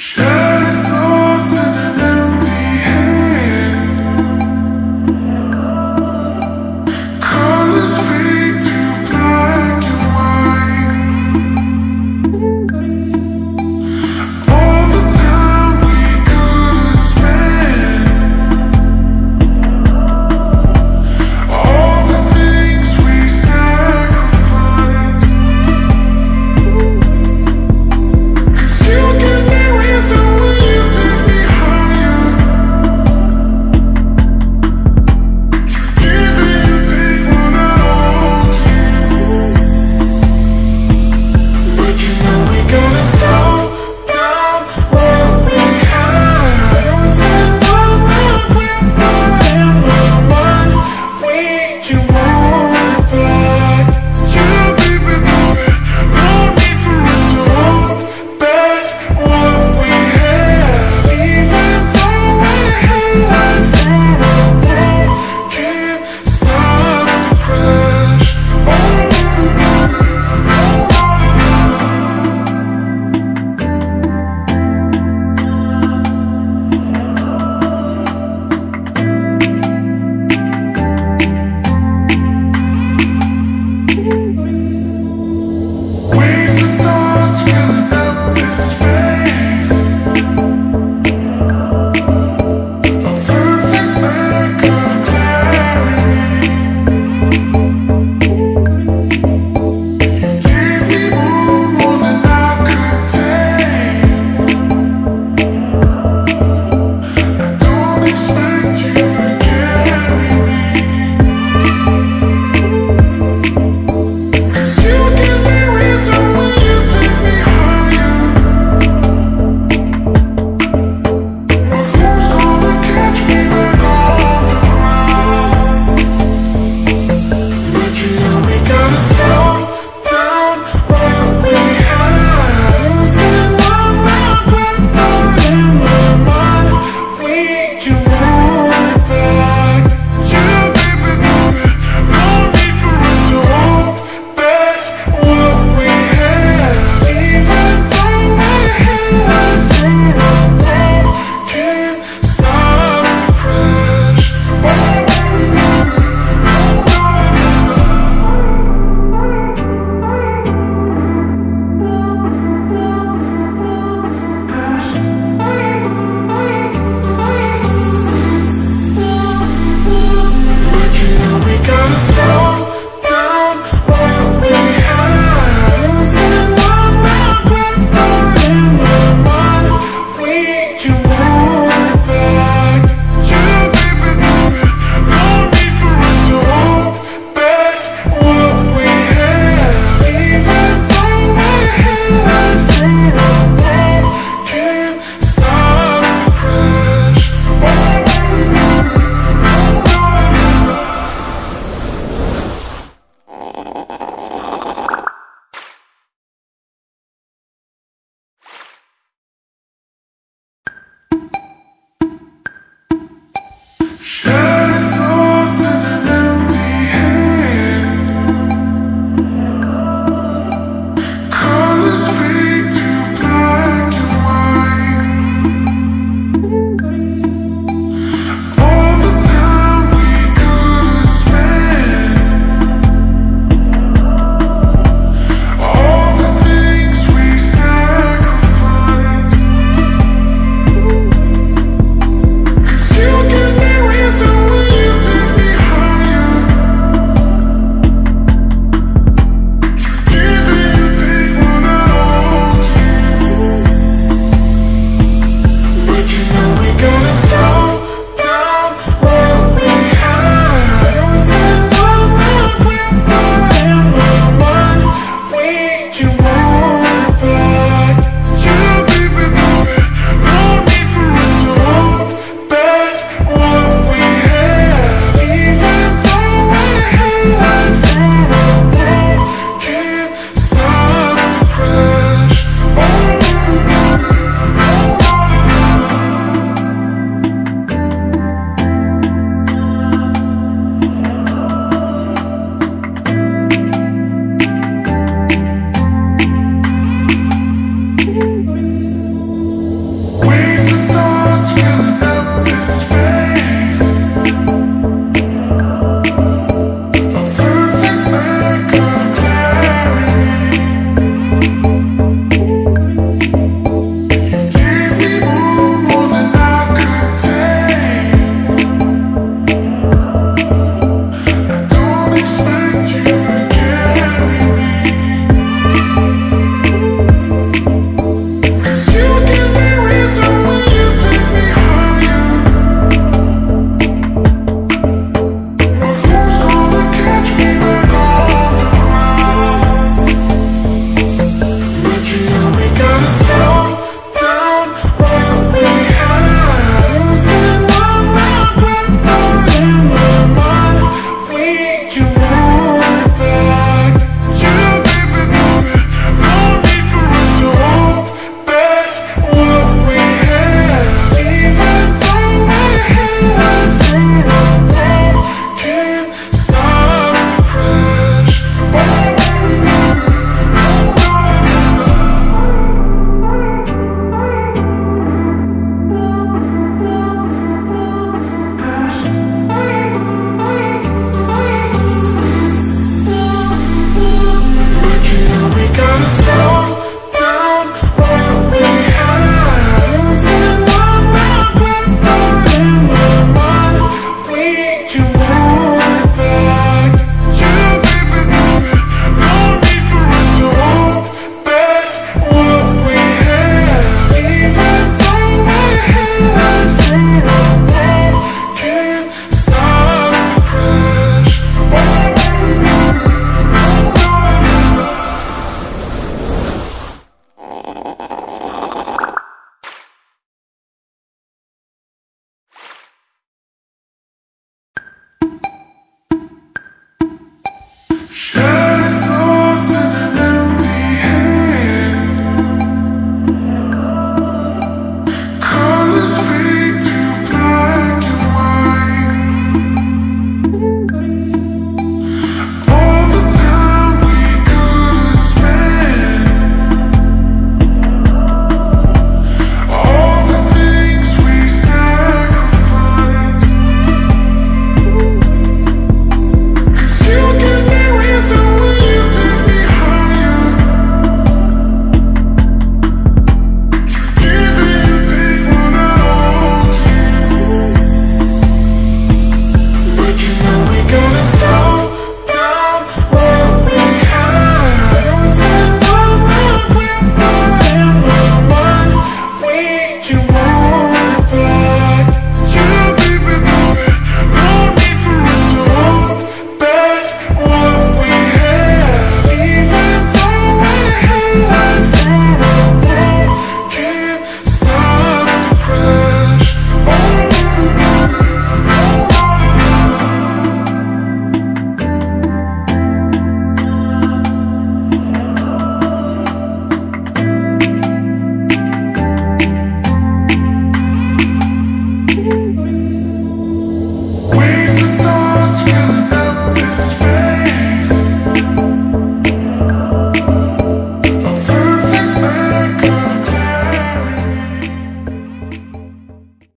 Shattered Show. Shine